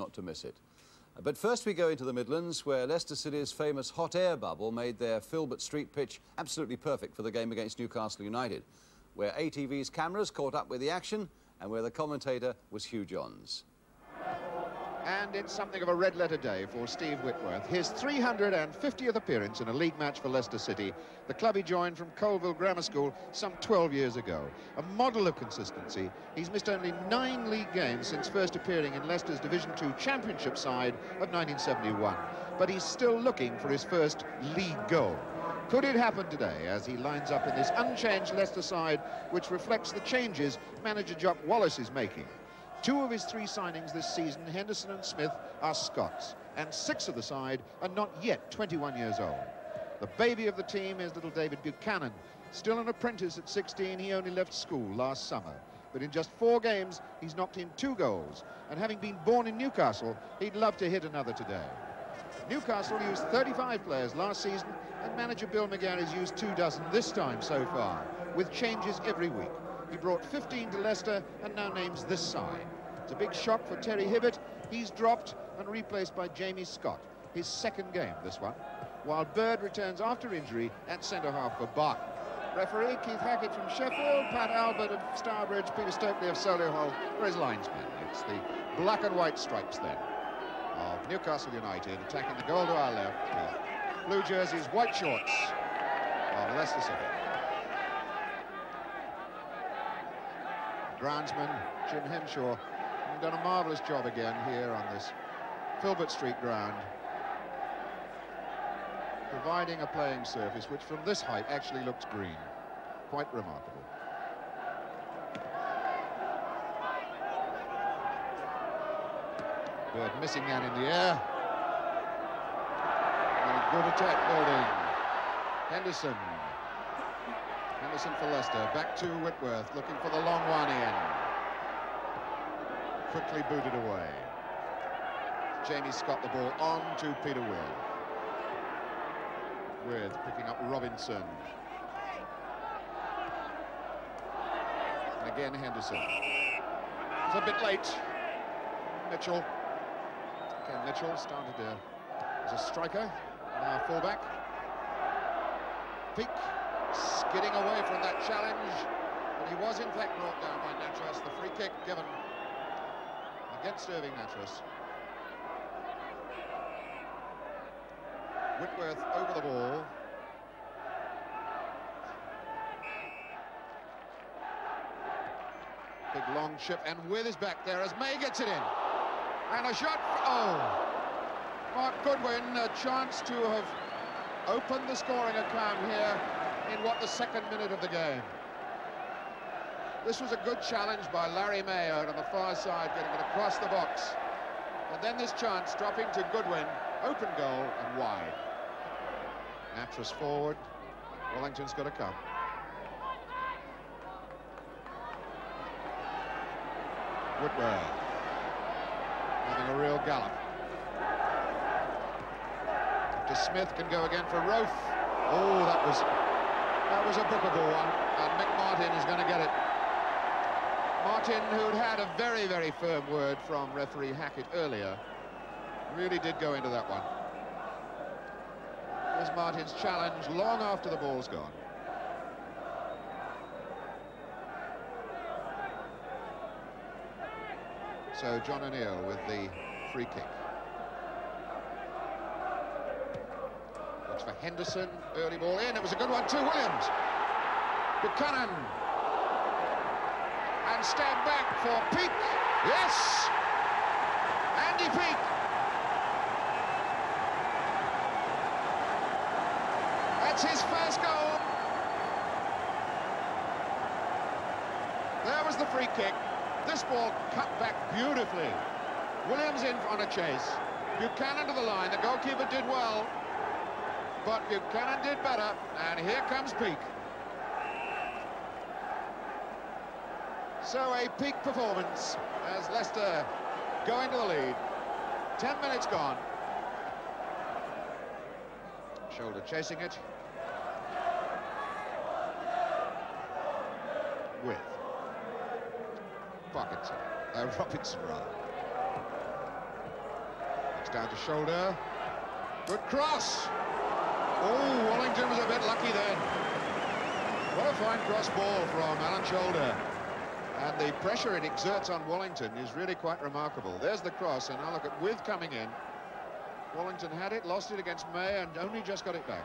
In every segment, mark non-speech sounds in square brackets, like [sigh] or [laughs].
not to miss it. But first we go into the Midlands, where Leicester City's famous hot air bubble made their Filbert Street pitch absolutely perfect for the game against Newcastle United, where ATV's cameras caught up with the action and where the commentator was Hugh Johns. And it's something of a red-letter day for Steve Whitworth. His 350th appearance in a league match for Leicester City, the club he joined from Coalville Grammar School some 12 years ago. A model of consistency. He's missed only nine league games since first appearing in Leicester's Division Two Championship side of 1971. But he's still looking for his first league goal. Could it happen today as he lines up in this unchanged Leicester side, which reflects the changes manager Jock Wallace is making? Two of his three signings this season, Henderson and Smith, are Scots, and six of the side are not yet 21 years old. The baby of the team is little David Buchanan. Still an apprentice at 16, he only left school last summer. But in just four games, he's knocked in two goals. And having been born in Newcastle, he'd love to hit another today. Newcastle used 35 players last season, and manager Bill McGarry's used two dozen this time so far, with changes every week. He brought 15 to Leicester and now names this side. It's a big shock for Terry Hibbert. He's dropped and replaced by Jamie Scott, his second game, this one, while Bird returns after injury at centre-half for Barton. Referee Keith Hackett from Sheffield, Pat Albert of Stourbridge, Peter Stokely of Solihull for his linesman. It's the black and white stripes then of Newcastle United attacking the goal to our left. Blue jerseys, white shorts of Leicester City. Groundsman Jim Henshaw done a marvellous job again here on this Filbert Street ground providing a playing surface which from this height actually looks green. Quite remarkable. Bird missing that in the air. And a good attack building. Henderson Henderson for Leicester. Back to Whitworth, looking for the long one in. Quickly booted away. Jamie Scott the ball on to Peter Will. Withe picking up Robinson. And again Henderson. It's a bit late. Mitchell. Ken Mitchell started there as a striker, now fullback. Peake skidding away from that challenge, but he was in fact brought down by Nattrass. The free kick given against Irving Nattrass. Whitworth over the ball. Big long chip, and with his back there as May gets it in. And a shot, oh! Mark Goodwin, a chance to have opened the scoring account here in what the second minute of the game. This was a good challenge by Larry Mayo on the far side, getting it across the box. And then this chance dropping to Goodwin, open goal and wide. Nattrass forward, Wallington's got to come. Whitworth having a real gallop. To Smith can go again for Rofe. Oh, that was that was a bookable one, and Mick Martin is going to get it. Martin, who'd had a very, very firm word from referee Hackett earlier, really did go into that one. Here's Martin's challenge long after the ball's gone. So John O'Neill with the free kick. For Henderson. Early ball in. It was a good one too. Williams. Buchanan. And stand back for Peake. Yes! Andy Peake. That's his first goal. There was the free kick. This ball cut back beautifully. Williams in on a chase. Buchanan to the line. The goalkeeper did well but Buchanan did better, and here comes Peake. So a peak performance as Leicester go into the lead. Ten minutes gone. Shoulder chasing it. With Parkinson. Uh, Robinson, rather. down to shoulder. Good cross. Oh, Wallington was a bit lucky then. What a fine cross ball from Alan Shoulder. And the pressure it exerts on Wallington is really quite remarkable. There's the cross, and now look at Withe coming in. Wallington had it, lost it against May, and only just got it back.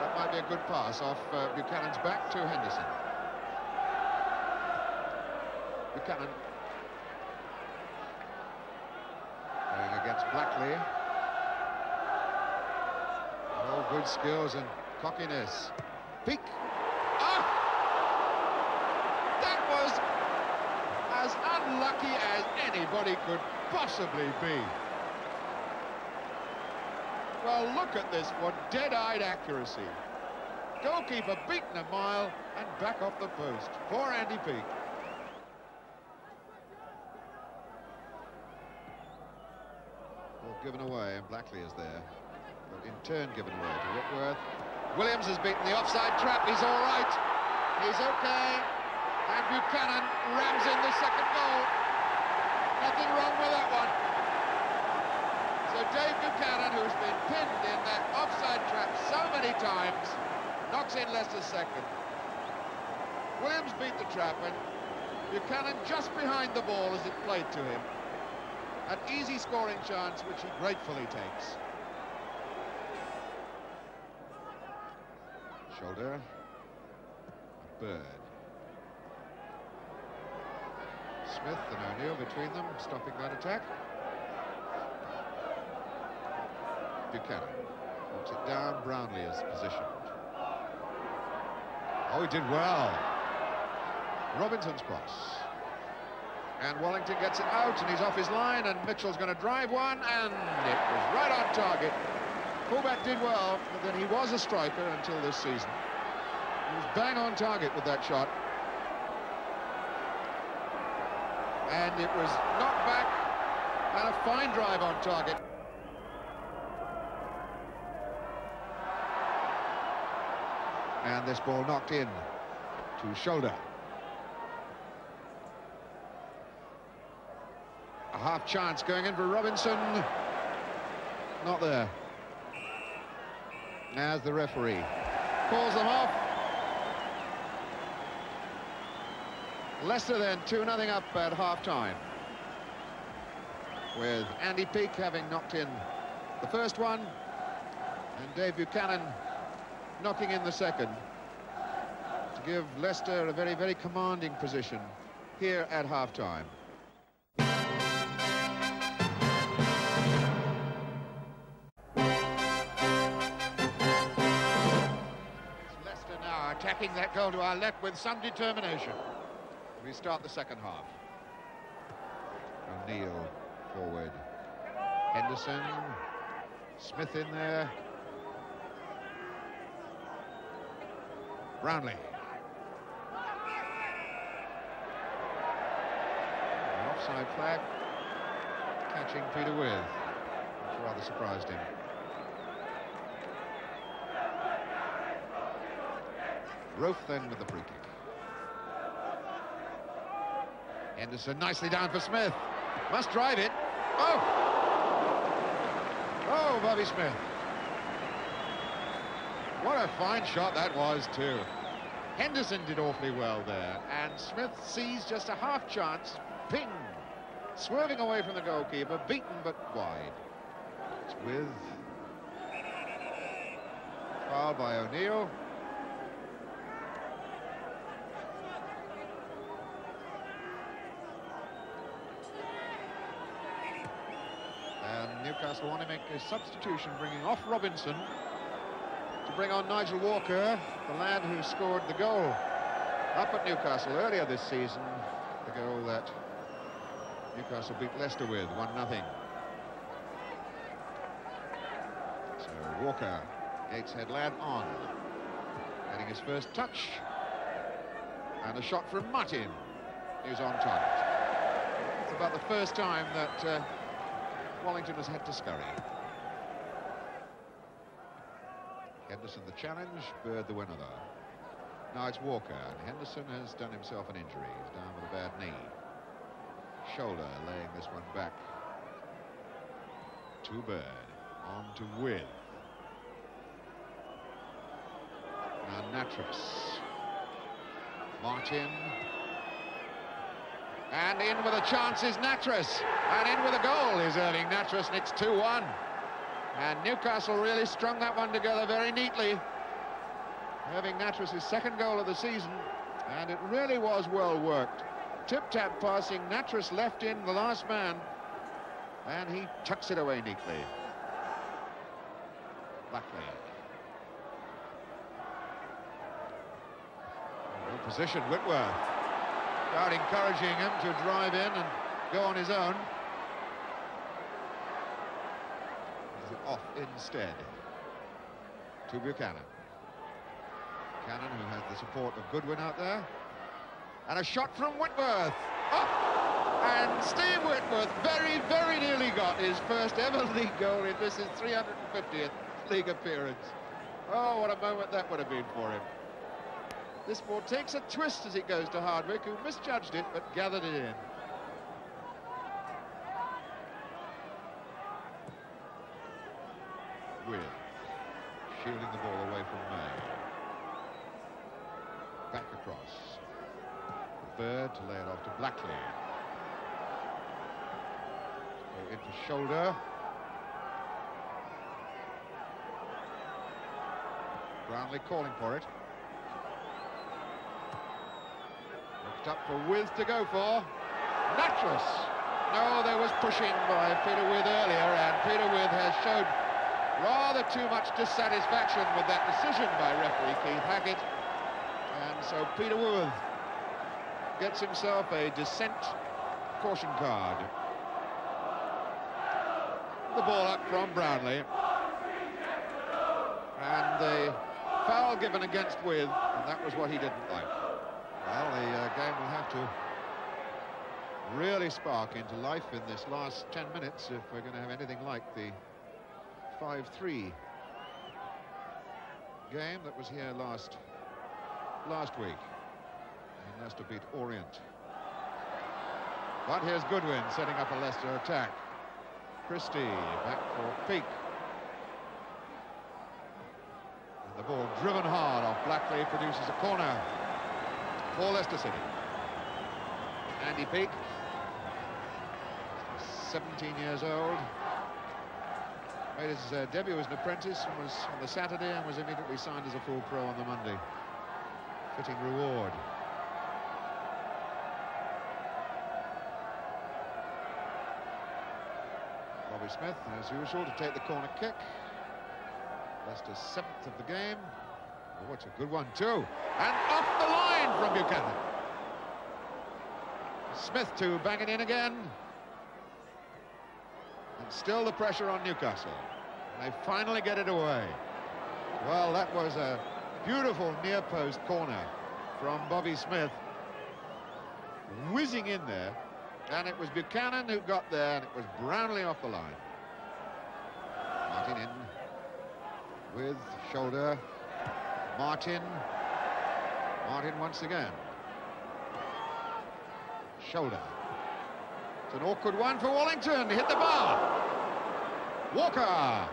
That might be a good pass off uh, Buchanan's back to Henderson. Buchanan against Blackley. All good skills and cockiness. Peake. Ah! That was as unlucky as anybody could possibly be. Well, look at this for dead-eyed accuracy. Goalkeeper beaten a mile and back off the post. Poor Andy Peake. Given away, and Blackley is there. But in turn given away to Whitworth. Williams has beaten the offside trap. He's all right. He's okay. And Buchanan rams in the second goal. Nothing wrong with that one. So Dave Buchanan, who's been pinned in that offside trap so many times, knocks in Leicester's second. Williams beat the trap and Buchanan just behind the ball as it played to him. An easy scoring chance, which he gratefully takes. Shoulder. Bird. Smith and O'Neill between them, stopping that attack. Buchanan wants it down. Brownlie is positioned. Oh, he did well. Robinson's cross. And Wallington gets it out, and he's off his line, and Mitchell's going to drive one, and it was right on target. Fullback did well, but then he was a striker until this season. He was bang on target with that shot. And it was knocked back, and a fine drive on target. And this ball knocked in to shoulder. Half chance going in for Robinson. Not there. As the referee calls them off. Leicester then 2-0 up at half-time. With Andy Peake having knocked in the first one. And Dave Buchanan knocking in the second. To give Leicester a very, very commanding position here at half-time. Attacking that goal to our left with some determination. We start the second half. O'Neill forward. Henderson. Smith in there. Brownlie. An offside flag. Catching Peter Withe. Which rather surprised him. Rofe then with the free kick. Henderson nicely down for Smith. Must drive it. Oh! Oh, Bobby Smith. What a fine shot that was, too. Henderson did awfully well there, and Smith sees just a half chance. Ping! Swerving away from the goalkeeper, beaten but wide. It's with... Foul by O'Neill. And Newcastle want to make a substitution, bringing off Robinson to bring on Nigel Walker, the lad who scored the goal up at Newcastle earlier this season, the goal that Newcastle beat Leicester with, 1-0. So Walker, Gateshead lad, on. Getting his first touch. And a shot from Martin, who's on target. It's about the first time that uh, Wallington has had to scurry. Henderson the challenge, Bird the winner though. Now it's Walker, and Henderson has done himself an injury. He's down with a bad knee. Shoulder laying this one back to Bird. On to Withe. Now Nattrass. Martin. And in with a chance is Nattrass. And in with a goal is Irving Nattrass, and it's 2-1. And Newcastle really strung that one together very neatly. Irving Nattrass' second goal of the season, and it really was well worked. Tip-tap passing, Nattrass left in the last man, and he tucks it away neatly. Blackley. Well position, Whitworth. Crowd encouraging him to drive in and go on his own. It off instead to Buchanan. Buchanan, who has the support of Goodwin out there. And a shot from Whitworth. Oh! And Steve Whitworth very, very nearly got his first ever [laughs] league goal in this is 350th league appearance. Oh, what a moment that would have been for him. This ball takes a twist as it goes to Hardwick, who misjudged it but gathered it in. Withe shielding the ball away from May. Back across. Bird to lay it off to Blackley. Go in for shoulder. Brownlie calling for it. Looked up for Withe to go for. Nattrass. No, oh, there was pushing by Peter Withe earlier, and Peter Withe has showed rather too much dissatisfaction with that decision by referee Keith Hackett. And so Peter Withe gets himself a dissent caution card. The ball up from Brownlie. And the foul given against Withe, and that was what he didn't like. Well, the uh, game will have to really spark into life in this last 10 minutes if we're going to have anything like the 5-3 game that was here last last week. And Leicester beat Orient. But here's Goodwin setting up a Leicester attack. Christie back for Peake. And the ball driven hard off Blackley produces a corner for Leicester City. Andy Peake, 17 years old, made his uh, debut as an apprentice and was on the Saturday and was immediately signed as a full pro on the Monday. Fitting reward. Bobby Smith, as usual, to take the corner kick. Leicester's seventh of the game. Oh, it's a good one, too. And off the line from Buchanan. Smith to bang it in again. And still the pressure on Newcastle. They finally get it away. Well, that was a beautiful near post corner from Bobby Smith. Whizzing in there. And it was Buchanan who got there, and it was Brownlie off the line. Martin in with shoulder. Martin. Martin once again. Shoulder. It's an awkward one for Wallington. Hit the bar. Walker.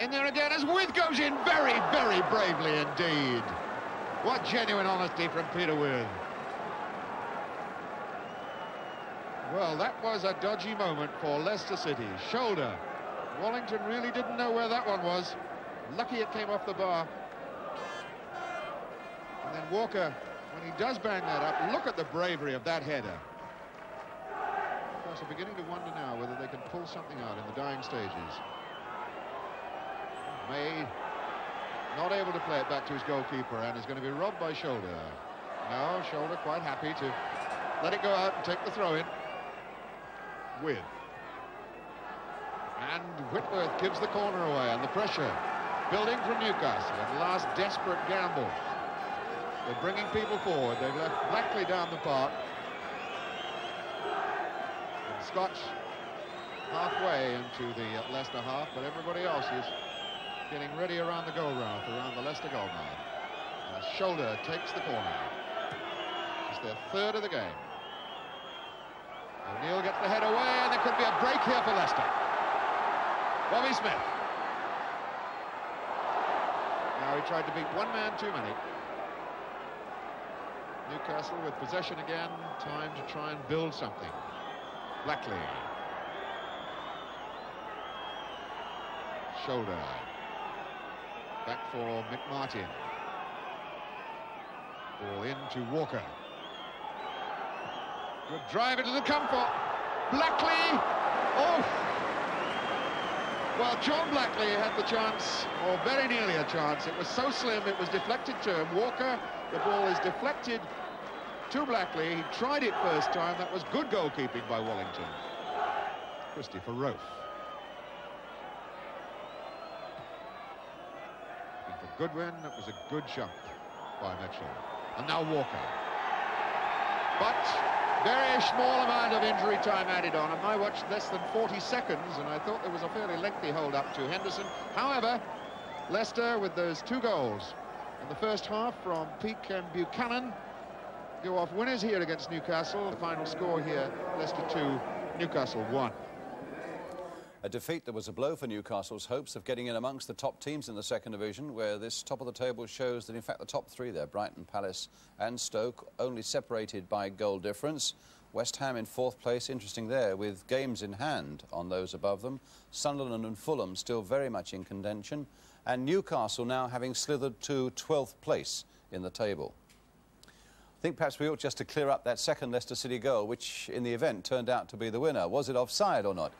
In there again as Withe goes in very, very bravely indeed. What genuine honesty from Peter Withe. Well, that was a dodgy moment for Leicester City. Shoulder. Wallington really didn't know where that one was. Lucky it came off the bar. And then Walker, when he does bang that up, look at the bravery of that header. Of course, I'm beginning to wonder now whether they can pull something out in the dying stages. May not able to play it back to his goalkeeper and is going to be robbed by Shoulder. No, Shoulder quite happy to let it go out and take the throw in. Withe. And Whitworth gives the corner away and the pressure building from Newcastle and last desperate gamble. They're bringing people forward. They've left Blackley down the park. And Scotch halfway into the uh, Leicester half, but everybody else is getting ready around the goal mouth, around the Leicester goal mouth. Shoulder takes the corner. It's their third of the game. O'Neill gets the head away, and there could be a break here for Leicester. Bobby Smith. Now he tried to beat one man too many. Newcastle with possession again. Time to try and build something. Blackley. Shoulder. Back for Mick Martin. Ball in to Walker. Good drive into the comfort. Blackley. Oh! Well, John Blackley had the chance, or very nearly a chance. It was so slim, it was deflected to him. Walker, the ball is deflected to Blackley. He tried it first time. That was good goalkeeping by Wallington. Christie for And for Goodwin, that was a good jump by Mitchell. And now Walker. But very small amount of injury time added on, and I watched less than 40 seconds, and I thought there was a fairly lengthy hold-up to Henderson. However, Leicester, with those two goals in the first half from Peake and Buchanan, go off winners here against Newcastle. The final score here, Leicester 2, Newcastle 1. A defeat that was a blow for Newcastle's hopes of getting in amongst the top teams in the second division, where this top of the table shows that, in fact, the top three there, Brighton, Palace and Stoke, only separated by goal difference. West Ham in fourth place, interesting there, with games in hand on those above them. Sunderland and Fulham still very much in contention. And Newcastle now having slithered to 12th place in the table. I think perhaps we ought just to clear up that second Leicester City goal, which in the event turned out to be the winner. Was it offside or not?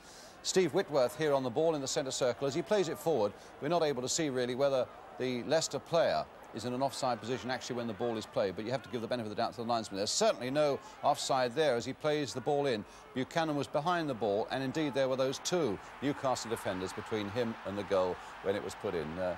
Steve Whitworth here on the ball in the centre circle. As he plays it forward, we're not able to see really whether the Leicester player is in an offside position actually when the ball is played, but you have to give the benefit of the doubt to the linesman. There's certainly no offside there as he plays the ball in. Buchanan was behind the ball, and indeed there were those two Newcastle defenders between him and the goal when it was put in. Uh,